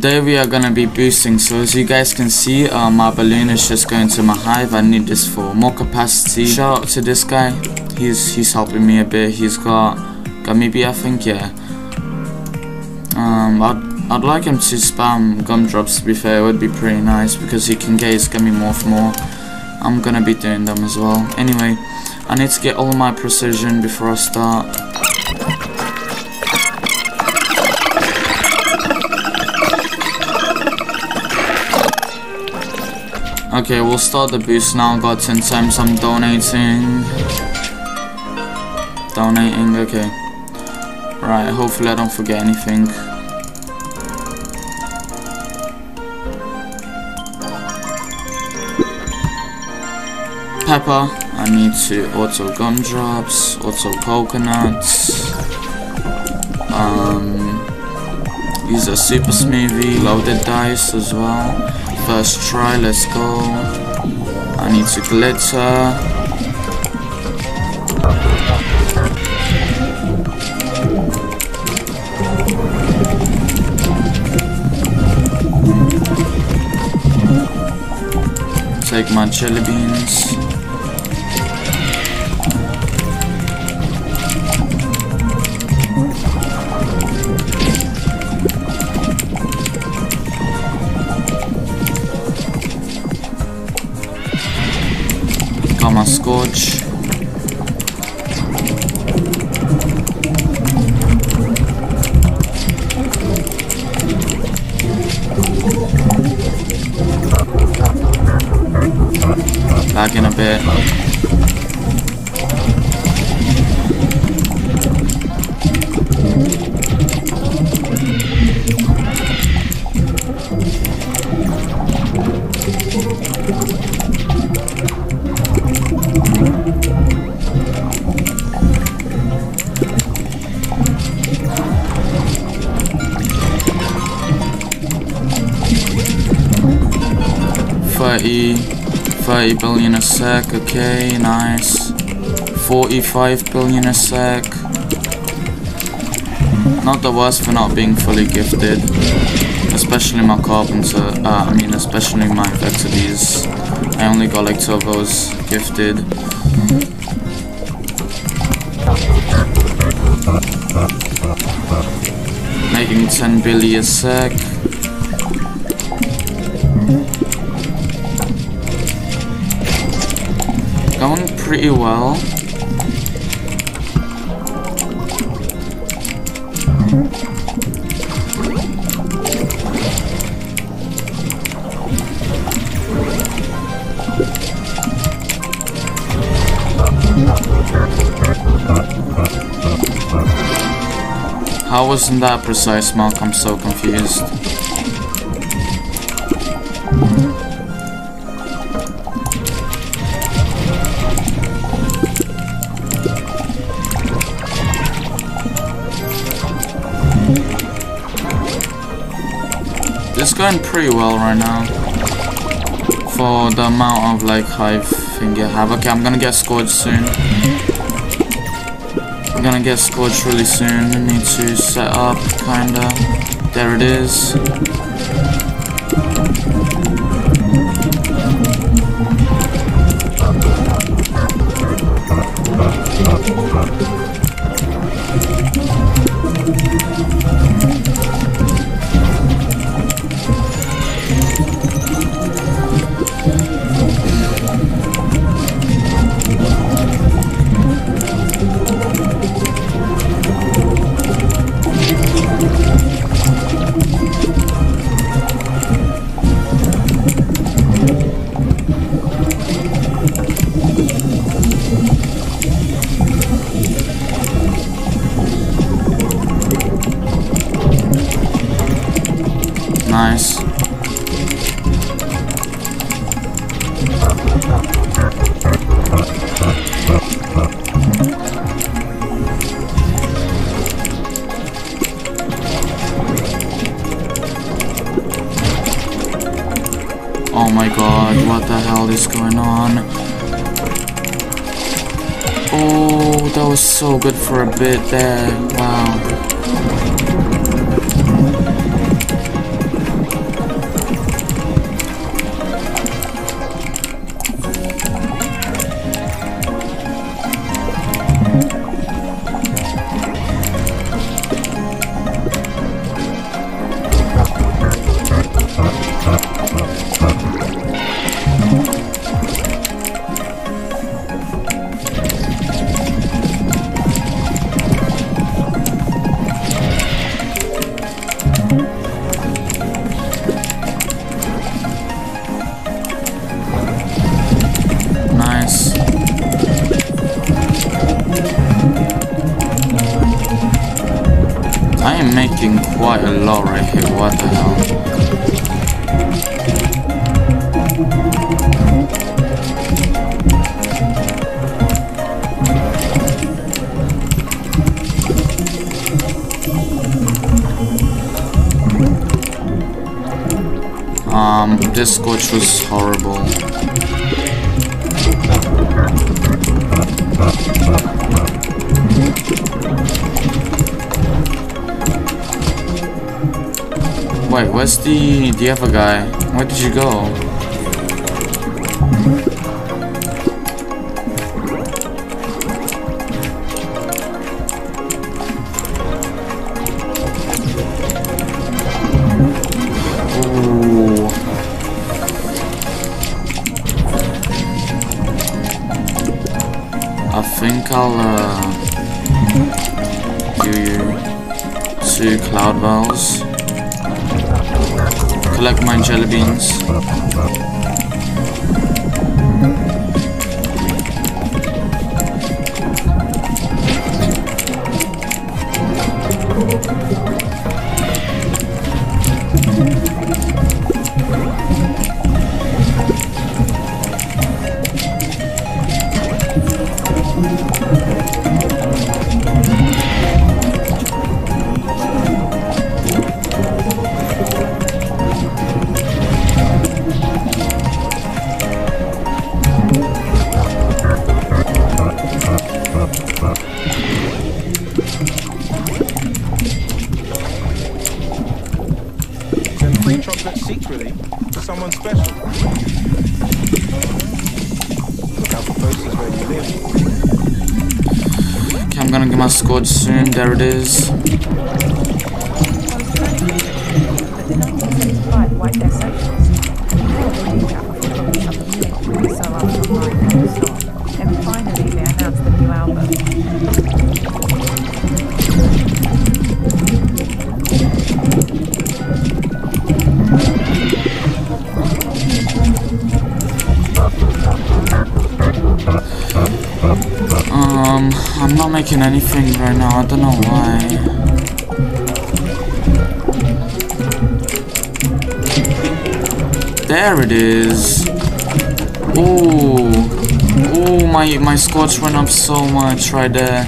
Today we are gonna be boosting, so as you guys can see, uh, my balloon is just going to my hive. I need this for more capacity. Shout out to this guy. He's he's helping me a bit. He's got Gummy I think, yeah. Um, I'd I'd like him to spam gumdrops. To be fair, it would be pretty nice because he can get his gummy morph more. I'm gonna be doing them as well. Anyway, I need to get all my precision before I start. Okay, we'll start the boost now. Got 10 times. I'm donating. Donating, okay. Right, hopefully I don't forget anything. Pepper. I need to auto gumdrops, auto coconuts. Um, use a super smoothie, loaded dice as well. First try, let's go. I need to glitter. Take my jelly beans. My 38 billion a sec, okay, nice. 45 billion a sec. Not the worst for not being fully gifted. Especially my carpenter, uh, I mean especially my vectors. I only got like two of those gifted. Making 10 billion a sec. Pretty well. How wasn't that precise, Malcolm? I'm so confused. Going pretty well right now. For the amount of like thing you have. Okay, I'm gonna get scored soon. I'm gonna get scorched really soon. I need to set up, kinda. There it is. My god, what the hell is going on? Oh, that was so good for a bit there. Wow. quite a lot right here, what the hell? Um, this coach was horrible. Wait, where's the the other guy? Where did you go? I think I'll uh, you two cloud vials. Collect my jelly beans. Free chocolate secretly to someone special. Look out for posters where you live. Okay, I'm gonna get my squad soon. There it is. Not making anything right now. I don't know why. There it is. Oh, oh, my my scorch went up so much right there.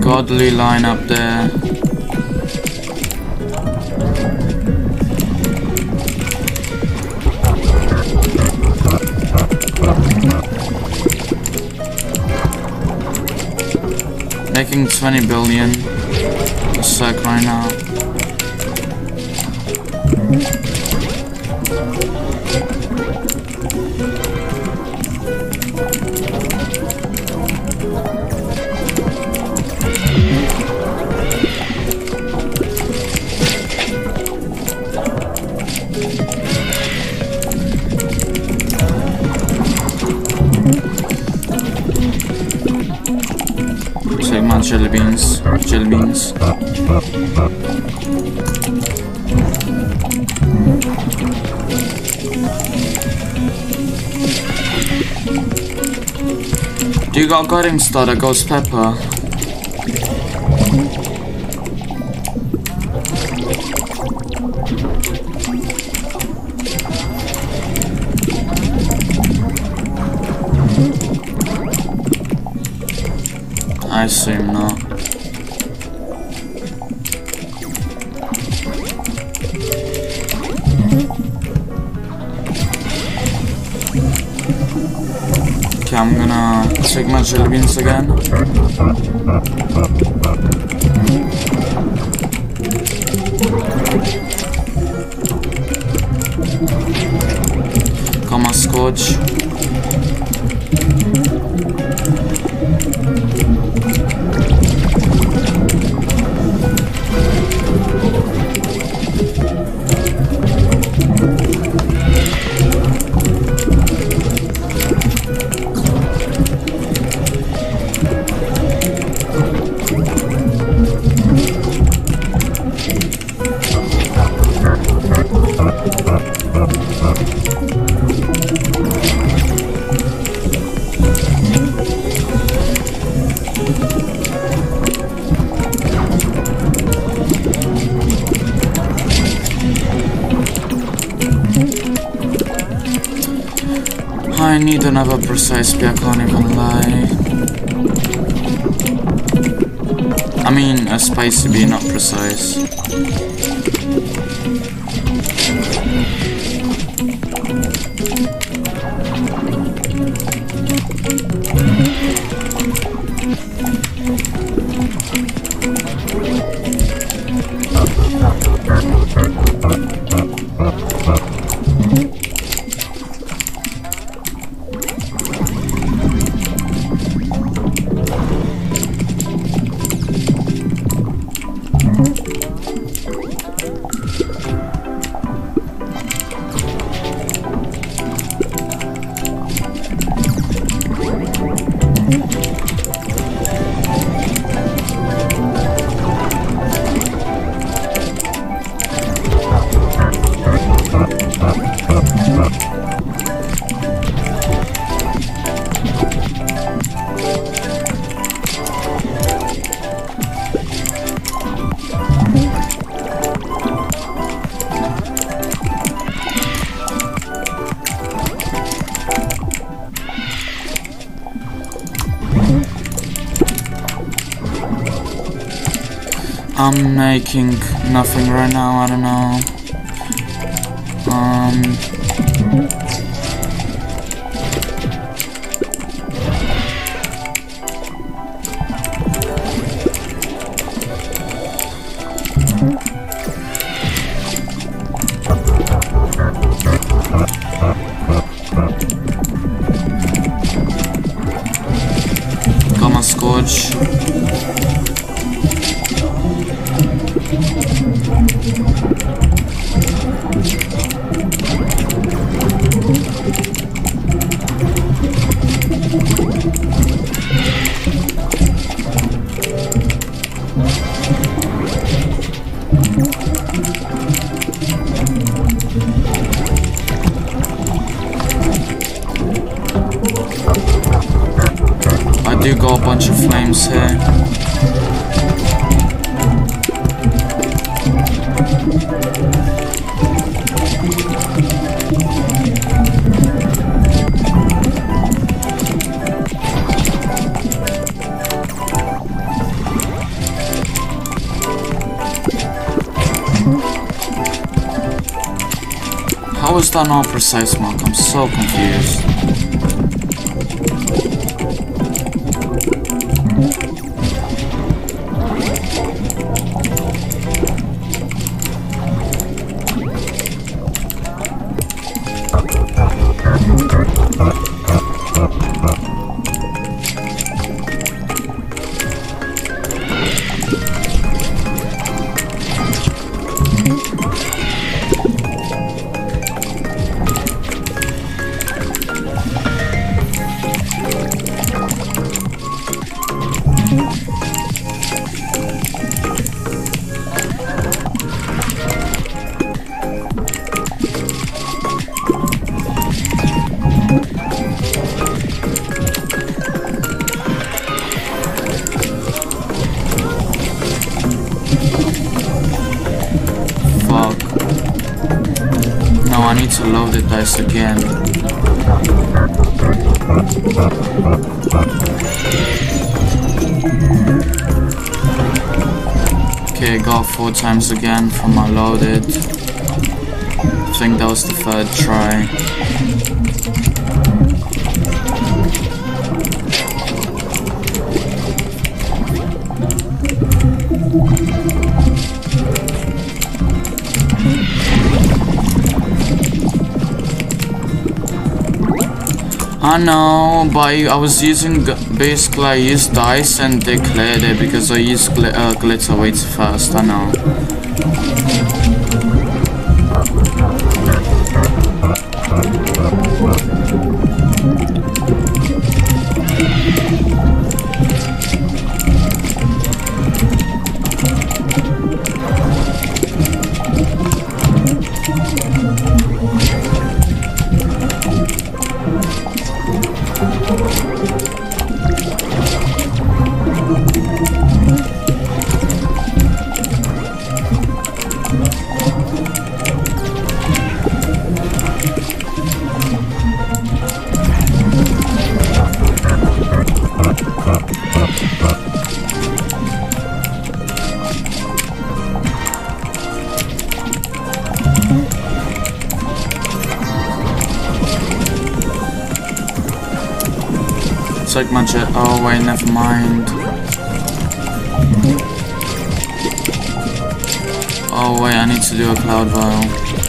Godly line up there. Making 20 billion a sec right now. Jelly beans. Jelly beans. Do you got starter, Ghost Pepper? Beans again. Got my scorch. Need another precise spear, I can't even lie. I mean, a spicy bee, not precise. I'm making nothing right now, I don't know. Um do got a bunch of flames here. How is that not precise mark? I'm so confused. Four times again from my loaded. I think that was the third try. I know, but I, was using basically I used dice and they cleared it because I used gl- uh, glitter too fast. I know. My jet. Oh wait, never mind. Oh wait, I need to do a cloud vial.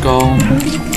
Got a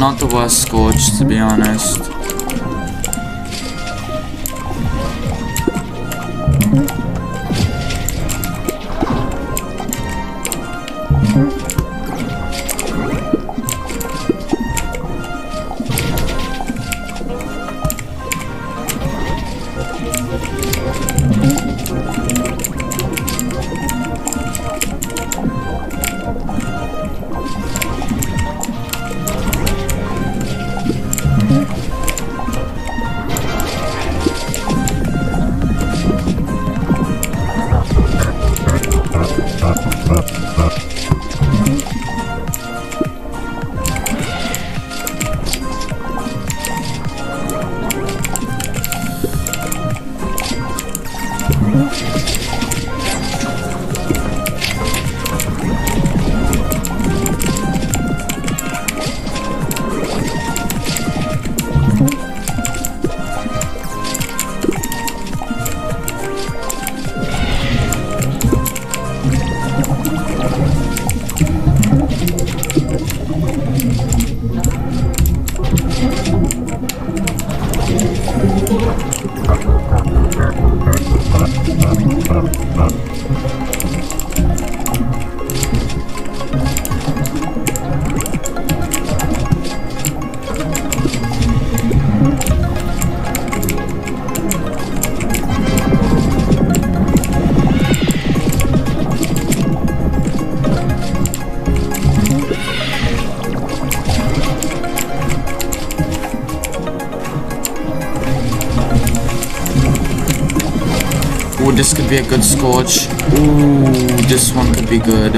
not the worst Scorch to be honest. This could be a good Scorch. Ooh, this one could be good.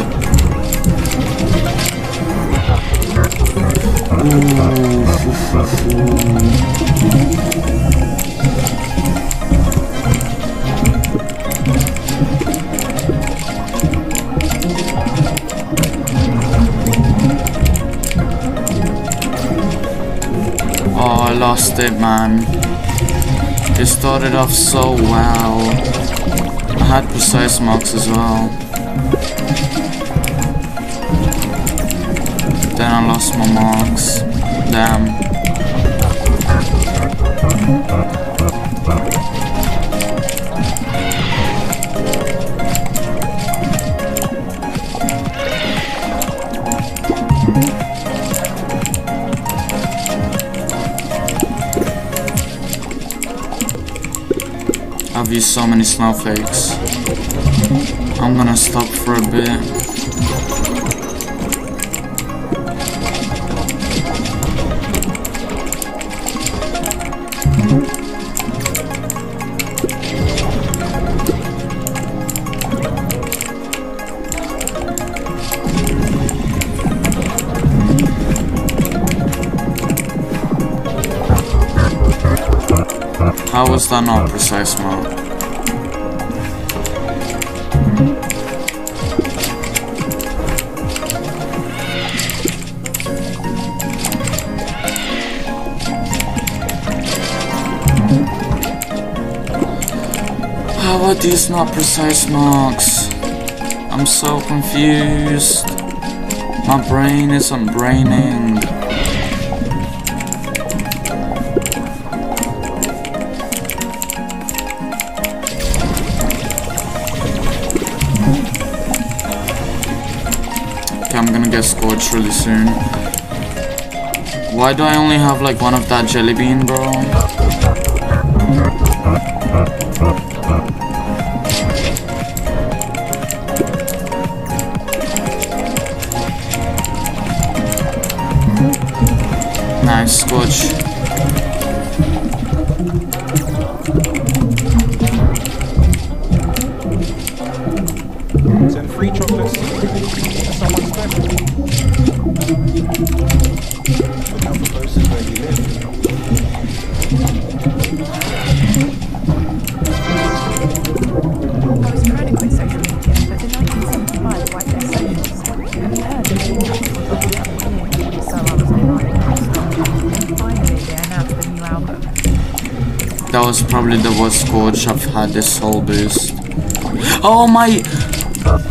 Oh, I lost it, man. It started off so well. Had precise marks as well. Then I lost my marks. Damn. I've used so many snowflakes. I'm gonna stop for a bit. How was that not precise, mom? How are these not precise marks? I'm so confused. My brain isn't braining. Okay, I'm gonna get scorched really soon. Why do I only have like one of that jelly bean, bro? Send free chocolate secretly to someone special. Look out for places where you live. I was trying to quit social media, but in 1975 wiped their socials. And we heard that so I was. And. That was probably the worst scorch I've had this whole boost. Oh my! Fuck!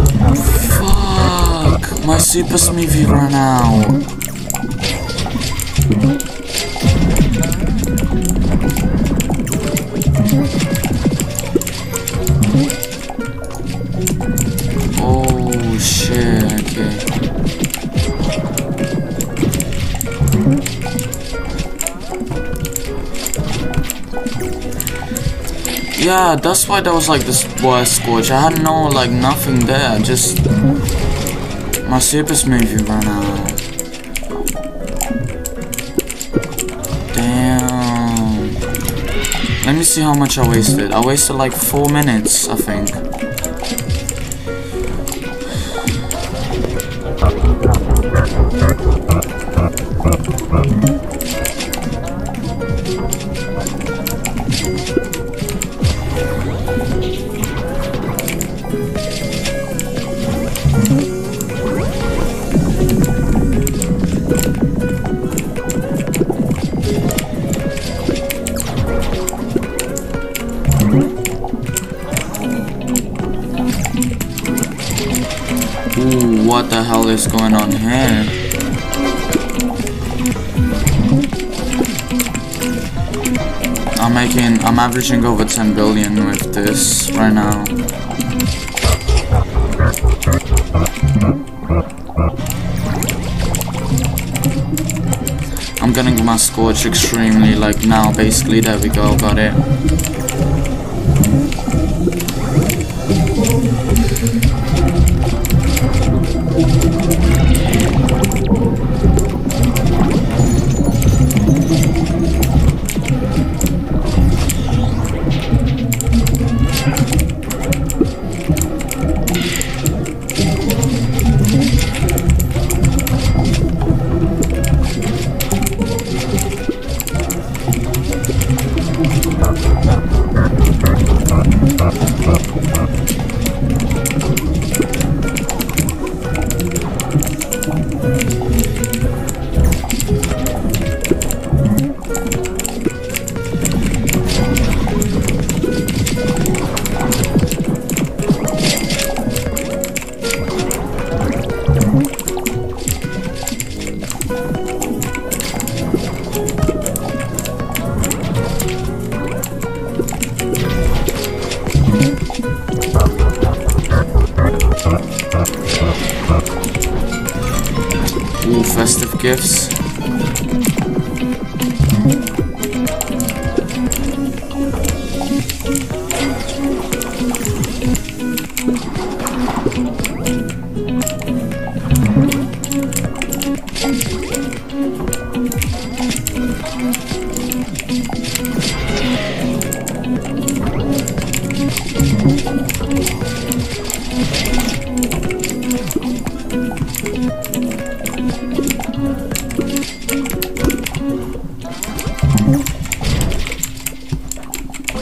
My super smoothie ran out. Yeah, that's why that was like this worst scorch. I had no like nothing there. Just my super smoothie ran out. Damn. Let me see how much I wasted. I wasted like four minutes, I think. I'm making, I'm averaging over 10 billion with this right now. I'm getting my scorch extremely like now. Basically there we go. Got it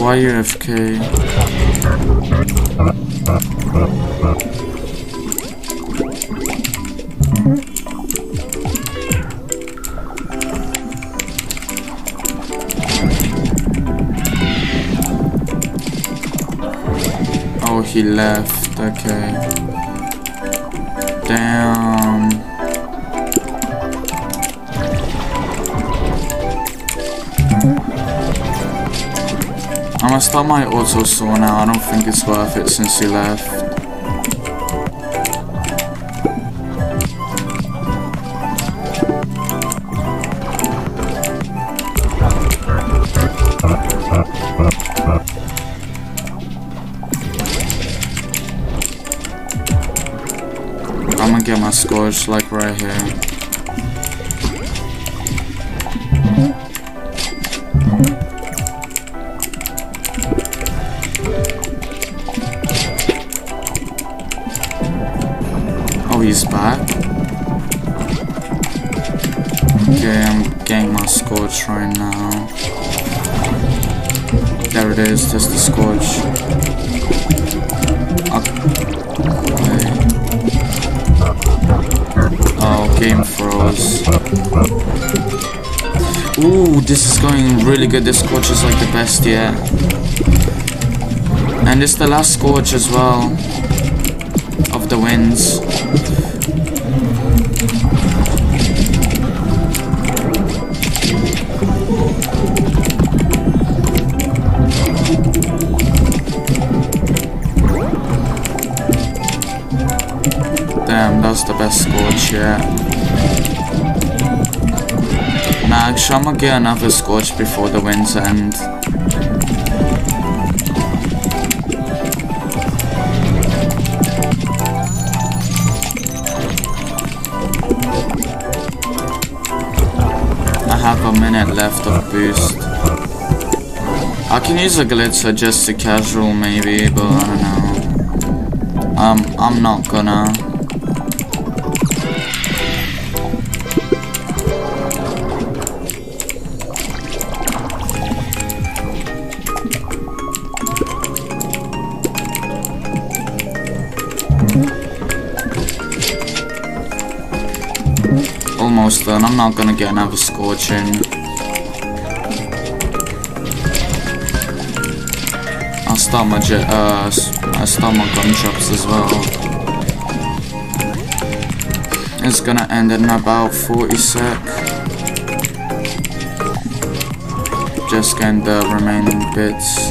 Why you FK? Oh, he left. Okay. Damn. Gonna start my auto saw now. I don't think it's worth it since he left. I'm gonna get my scorch like right here. Now. There it is, just the scorch. Okay. Oh, game froze. Ooh, this is going really good. This scorch is like the best yet. And it's the last scorch as well of the wins. Scorch yet. Nah, actually, I'm gonna get another scorch before the winds end. I have a minute left of boost. I can use a glitter just to casual maybe, but I don't know. Um, I'm not gonna. Almost done. I'm not gonna get another scorching. I'll start my jet. Uh, I'll start my gumdrops as well. It's gonna end in about 40 sec. Just getting the remaining bits.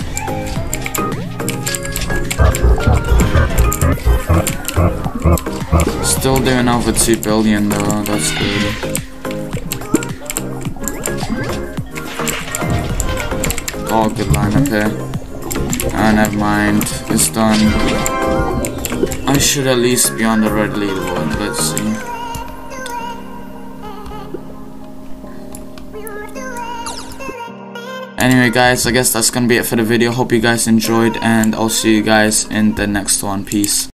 Still doing over 2 billion though, that's good. Oh, good lineup here. Ah, never mind, it's done. I should at least be on the red leaderboard, let's see. Anyway guys, I guess that's gonna be it for the video. Hope you guys enjoyed and I'll see you guys in the next one. Peace.